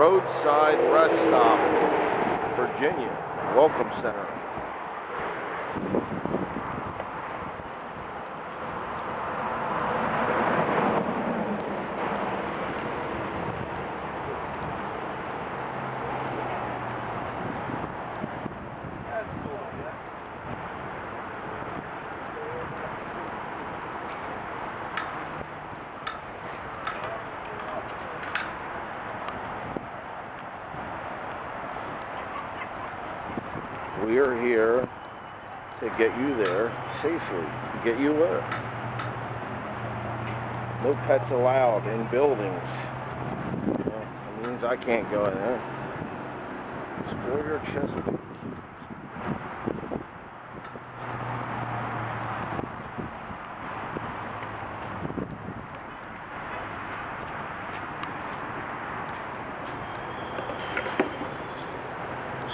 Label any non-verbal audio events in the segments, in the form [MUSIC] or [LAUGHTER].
Roadside Rest Stop, Virginia. Welcome Center. We are here to get you there safely, get you where. No pets allowed in buildings. That means I can't go in there. Explore your Chesapeake.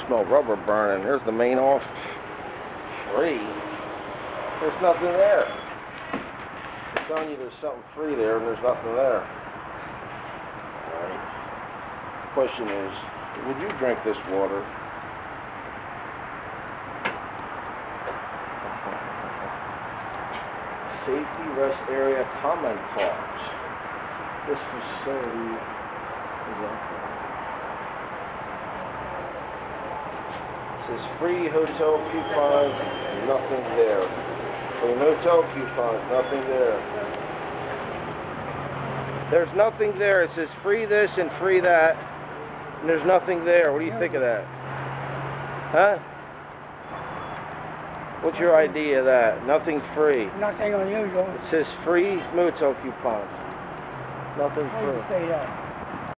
Smell rubber burning. There's the main office. Free. There's nothing there. I'm telling you there's something free there and there's nothing there. Alright. Question is, would you drink this water? [LAUGHS] Safety rest area comment cards. This facility is up says free hotel coupons, nothing there. Free hotel coupons, nothing there. There's nothing there. It says free this and free that. And there's nothing there. What do you think of that? Huh? What's your idea of that? Nothing free. Nothing unusual. It says free motel coupons. Nothing How do you free. say that?